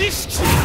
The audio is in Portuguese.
existe!